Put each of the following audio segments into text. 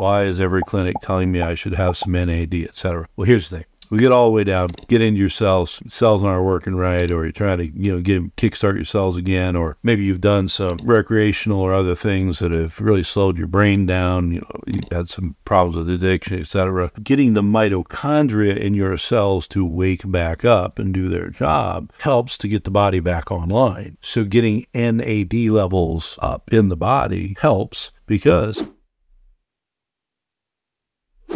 Why is every clinic telling me I should have some NAD, et cetera? Well, here's the thing we get all the way down, get into your cells, cells aren't working right, or you're trying to, you know, get kickstart your cells again, or maybe you've done some recreational or other things that have really slowed your brain down, you know, you've had some problems with addiction, etc. Getting the mitochondria in your cells to wake back up and do their job helps to get the body back online. So getting NAD levels up in the body helps because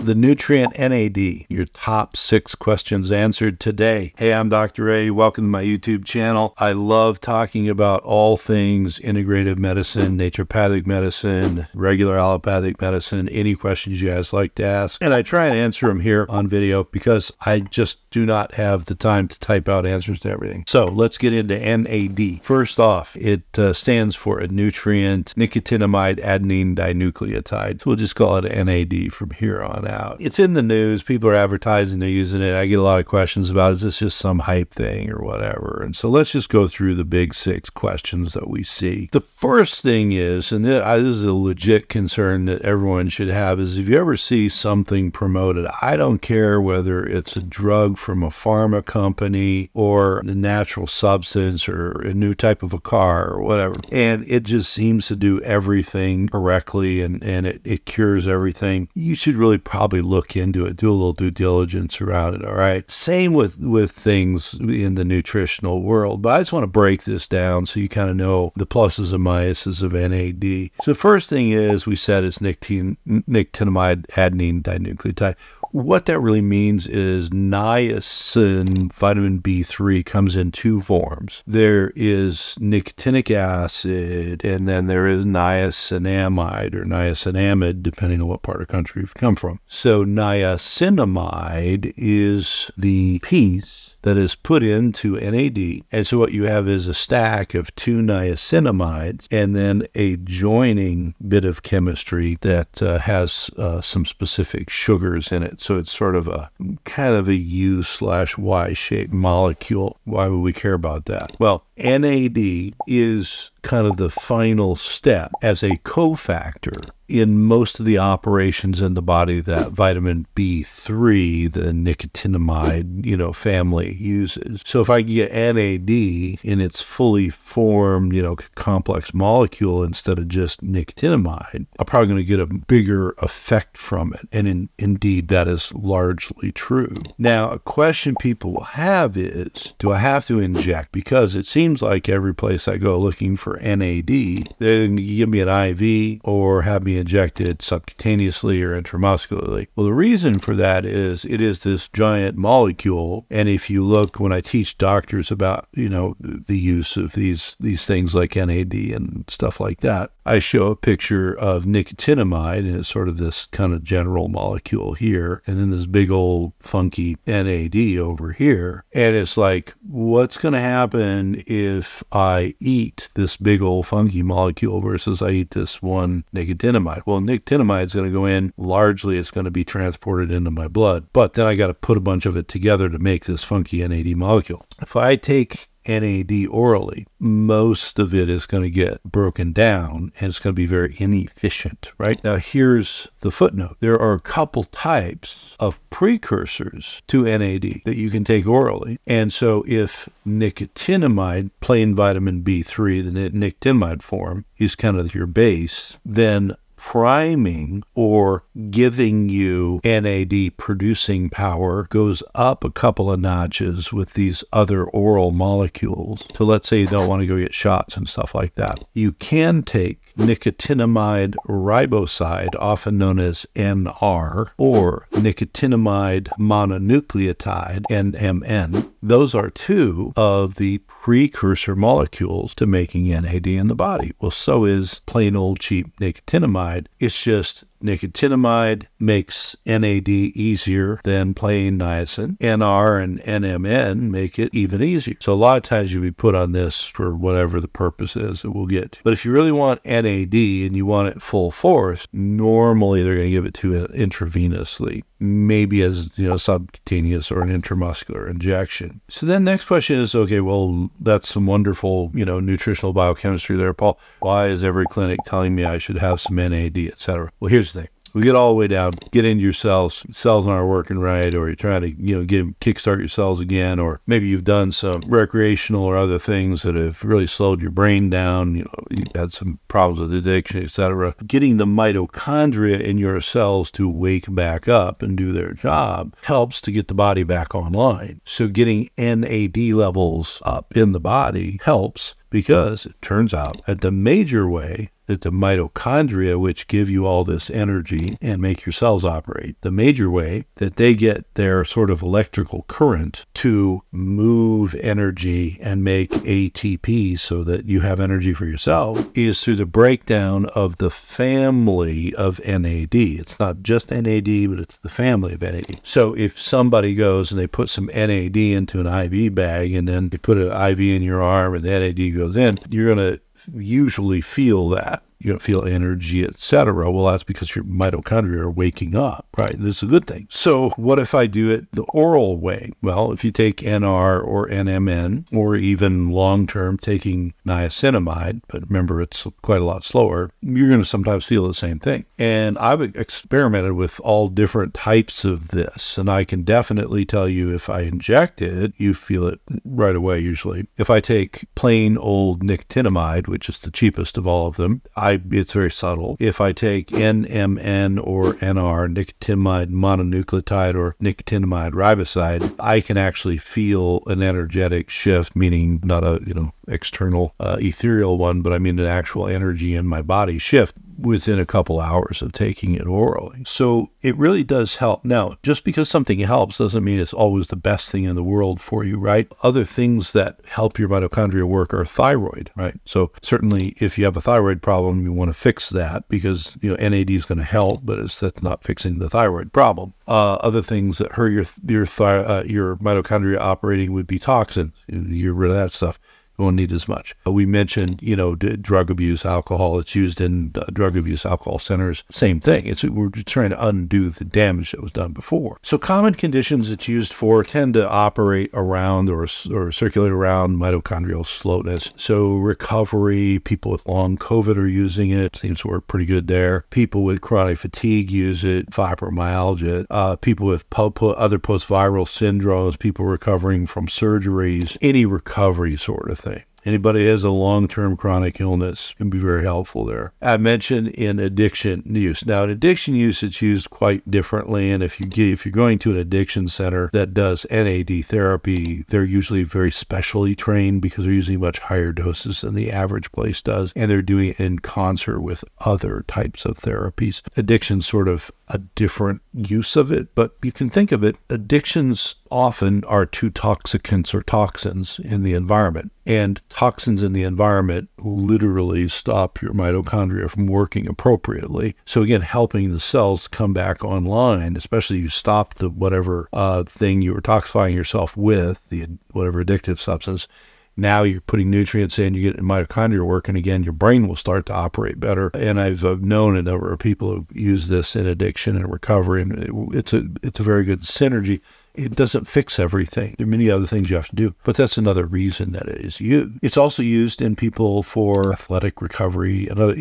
the nutrient NAD, your top six questions answered today. Hey, I'm Dr. A. Welcome to my YouTube channel. I love talking about all things integrative medicine, naturopathic medicine, regular allopathic medicine, any questions you guys like to ask. And I try and answer them here on video because I just do not have the time to type out answers to everything. So let's get into NAD. First off, it uh, stands for a nutrient nicotinamide adenine dinucleotide. So we'll just call it NAD from here on out. It's in the news. People are advertising they're using it. I get a lot of questions about is this just some hype thing or whatever. And so let's just go through the big six questions that we see. The first thing is, and this is a legit concern that everyone should have, is if you ever see something promoted, I don't care whether it's a drug from a pharma company or a natural substance or a new type of a car or whatever, and it just seems to do everything correctly and, and it, it cures everything, you should really probably look into it, do a little due diligence around it. All right. Same with with things in the nutritional world, but I just want to break this down so you kind of know the pluses and minuses of NAD. So the first thing is we said is nicotine, nicotinamide adenine dinucleotide what that really means is niacin vitamin B3 comes in two forms. There is nicotinic acid, and then there is niacinamide or niacinamide, depending on what part of the country you've come from. So niacinamide is the piece that is put into NAD. And so what you have is a stack of two niacinamides and then a joining bit of chemistry that uh, has uh, some specific sugars in it. So it's sort of a kind of a U slash Y shaped molecule. Why would we care about that? Well, NAD is kind of the final step as a cofactor in most of the operations in the body that vitamin B3, the nicotinamide, you know, family uses. So if I get NAD in its fully formed, you know, complex molecule instead of just nicotinamide, I'm probably going to get a bigger effect from it. And in, indeed, that is largely true. Now, a question people will have is, do I have to inject? Because it seems like every place I go looking for NAD, they give me an IV or have me injected subcutaneously or intramuscularly. Well, the reason for that is it is this giant molecule. And if you look when I teach doctors about, you know, the use of these these things like NAD and stuff like that, I show a picture of nicotinamide and it's sort of this kind of general molecule here, and then this big old funky NAD over here. And it's like, what's going to happen if I eat this big old funky molecule versus I eat this one nicotinamide? Well, nicotinamide is going to go in largely, it's going to be transported into my blood, but then I got to put a bunch of it together to make this funky NAD molecule. If I take NAD orally, most of it is going to get broken down and it's going to be very inefficient, right? Now, here's the footnote there are a couple types of precursors to NAD that you can take orally. And so, if nicotinamide, plain vitamin B3, the nicotinamide form, is kind of your base, then priming or giving you NAD producing power goes up a couple of notches with these other oral molecules. So let's say you don't want to go get shots and stuff like that. You can take nicotinamide riboside, often known as NR, or nicotinamide mononucleotide, NMN. Those are two of the precursor molecules to making NAD in the body. Well, so is plain old cheap nicotinamide. It's just Nicotinamide makes NAD easier than plain niacin. NR and NMN make it even easier. So a lot of times you'll be put on this for whatever the purpose is that we'll get to. But if you really want NAD and you want it full force, normally they're going to give it to it intravenously maybe as you know subcutaneous or an intramuscular injection. So then next question is okay, well that's some wonderful, you know, nutritional biochemistry there, Paul. Why is every clinic telling me I should have some NAD, etc.? Well, here's the thing We get all the way down, get into your cells, cells aren't working right, or you're trying to, you know, get kickstart your cells again, or maybe you've done some recreational or other things that have really slowed your brain down. You know, you've had some problems with addiction, etc. Getting the mitochondria in your cells to wake back up and do their job helps to get the body back online. So getting NAD levels up in the body helps because it turns out that the major way that the mitochondria, which give you all this energy and make your cells operate, the major way that they get their sort of electrical current to move energy and make ATP so that you have energy for yourself is through the breakdown of the family of NAD. It's not just NAD, but it's the family of NAD. So if somebody goes and they put some NAD into an IV bag and then they put an IV in your arm and the NAD goes in, you're going to usually feel that you don't feel energy, etc. Well, that's because your mitochondria are waking up, right? This is a good thing. So, what if I do it the oral way? Well, if you take NR or NMN, or even long term taking niacinamide, but remember it's quite a lot slower, you're going to sometimes feel the same thing. And I've experimented with all different types of this, and I can definitely tell you if I inject it, you feel it right away usually. If I take plain old nicotinamide, which is the cheapest of all of them, I, it's very subtle. If I take NMN or NR, nicotinamide mononucleotide or nicotinamide riboside, I can actually feel an energetic shift, meaning not a you know external uh, ethereal one, but I mean an actual energy in my body shift within a couple hours of taking it orally. So it really does help. Now, just because something helps doesn't mean it's always the best thing in the world for you, right? Other things that help your mitochondria work are thyroid, right? So certainly if you have a thyroid problem, you want to fix that because, you know, NAD is going to help, but it's that's not fixing the thyroid problem. Uh, other things that hurt your your uh, your mitochondria operating would be toxins. You get rid of that stuff won't need as much. We mentioned, you know, drug abuse, alcohol. It's used in uh, drug abuse alcohol centers. Same thing. It's we're trying to undo the damage that was done before. So common conditions it's used for tend to operate around or or circulate around mitochondrial slowness. So recovery, people with long COVID are using it. Seems to work pretty good there. People with chronic fatigue use it. Fibromyalgia. Uh, people with po- other post-viral syndromes. People recovering from surgeries. Any recovery sort of thing. Anybody has a long term chronic illness can be very helpful there. I mentioned in addiction use. Now, in addiction use, it's used quite differently. And if you get, if you're going to an addiction center that does NAD therapy, they're usually very specially trained because they're using much higher doses than the average place does. And they're doing it in concert with other types of therapies. Addiction sort of a different use of it, but you can think of it addictions often are two toxicants or toxins in the environment. And toxins in the environment literally stop your mitochondria from working appropriately. So, again, helping the cells come back online, especially you stop the whatever uh, thing you were toxifying yourself with, the whatever addictive substance now you're putting nutrients in, you get mitochondria working again, your brain will start to operate better. And I've uh, known a number of people who use this in addiction and recovery, and it's a it's a very good synergy. It doesn't fix everything. There are many other things you have to do, but that's another reason that it is used. It's also used in people for athletic recovery and other,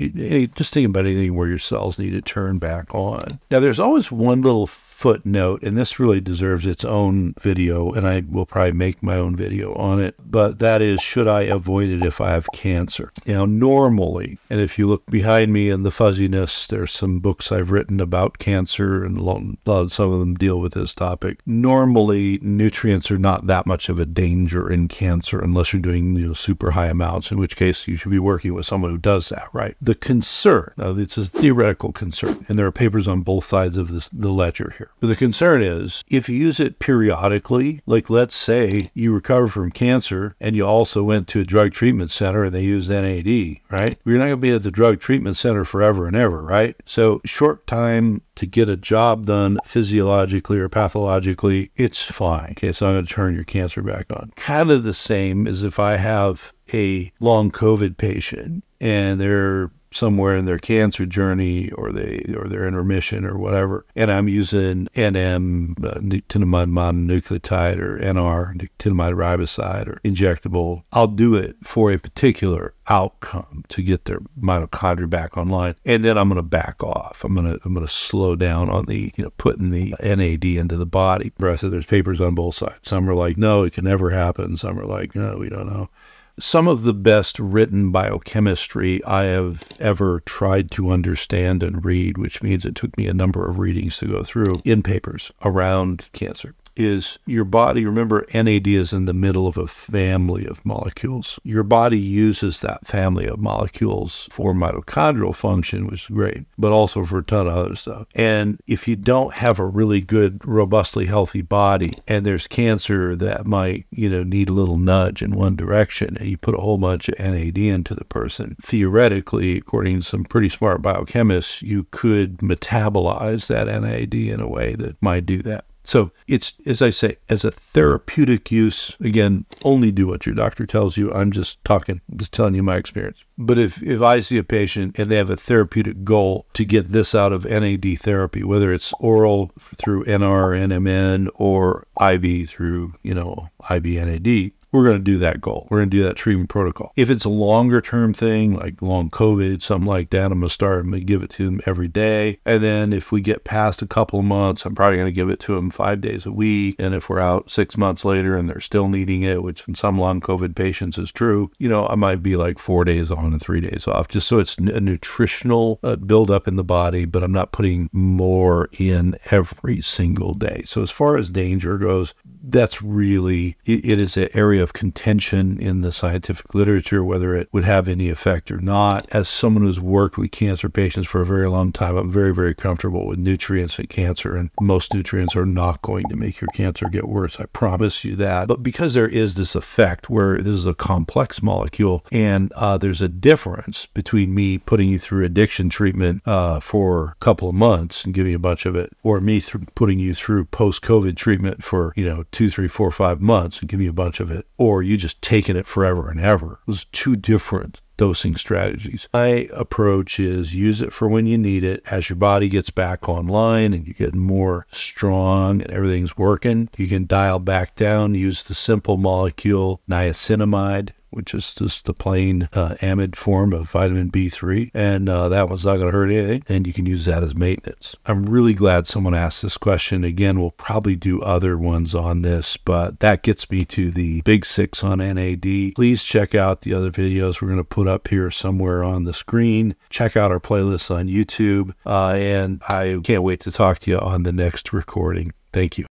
just think about anything where your cells need to turn back on. Now, there's always one little footnote, and this really deserves its own video, and I will probably make my own video on it. But that is, should I avoid it if I have cancer? Now, normally, and if you look behind me in the fuzziness, there's some books I've written about cancer, and some of them deal with this topic. Normally, nutrients are not that much of a danger in cancer unless you're doing you know, super high amounts, in which case you should be working with someone who does that, right? The concern, now it's a theoretical concern, and there are papers on both sides of this, the ledger here. But the concern is if you use it periodically, like let's say you recover from cancer and you also went to a drug treatment center and they use NAD, right? You're not going to be at the drug treatment center forever and ever, right? So short time to get a job done physiologically or pathologically, it's fine. Okay, so I'm going to turn your cancer back on. Kind of the same as if I have a long COVID patient and they're somewhere in their cancer journey or they or they're in remission or whatever, and I'm using NM uh, nicotinamide mononucleotide or NR nicotinamide riboside or injectable, I'll do it for a particular outcome to get their mitochondria back online, and then I'm going to back off. I'm going to I'm going to slow down on the you know putting the NAD into the body. Rest there's papers on both sides. Some are like, no, it can never happen. Some are like, no, we don't know. Some of the best written biochemistry I have ever tried to understand and read, which means it took me a number of readings to go through in papers around cancer is your body, remember, NAD is in the middle of a family of molecules. Your body uses that family of molecules for mitochondrial function, which is great, but also for a ton of other stuff. And if you don't have a really good, robustly healthy body, and there's cancer that might, you know, need a little nudge in one direction, and you put a whole bunch of NAD into the person, theoretically, according to some pretty smart biochemists, you could metabolize that NAD in a way that might do that. So it's, as I say, as a therapeutic use, again, only do what your doctor tells you. I'm just talking, just telling you my experience. But if, if I see a patient and they have a therapeutic goal to get this out of NAD therapy, whether it's oral through NR, NMN, or IV through, you know, IV NAD, we're going to do that goal. We're going to do that treatment protocol. If it's a longer term thing, like long COVID, something like that, I'm going to start, to give it to them every day. And then if we get past a couple of months, I'm probably going to give it to them five days a week. And if we're out six months later and they're still needing it, which in some long COVID patients is true, you know, I might be like four days on and three days off, just so it's a nutritional uh, buildup in the body, but I'm not putting more in every single day. So as far as danger goes, that's really it, is an area of contention in the scientific literature whether it would have any effect or not. As someone who's worked with cancer patients for a very long time i'm very very comfortable with nutrients and cancer and most nutrients are not going to make your cancer get worse i promise you that. But because there is this effect where this is a complex molecule and uh, there's a difference between me putting you through addiction treatment uh, for a couple of months and giving you a bunch of it or me th- putting you through post-covid treatment for you know two, three, four, five months and give me a bunch of it, or you just taking it forever and ever. Those two different dosing strategies. My approach is use it for when you need it. As your body gets back online and you get more strong and everything's working, you can dial back down, use the simple molecule niacinamide which is just the plain uh, amide form of vitamin B3. And uh, that one's not going to hurt anything. And you can use that as maintenance. I'm really glad someone asked this question. Again, we'll probably do other ones on this, but that gets me to the big six on NAD. Please check out the other videos we're going to put up here somewhere on the screen. Check out our playlist on YouTube. Uh, and I can't wait to talk to you on the next recording. Thank you.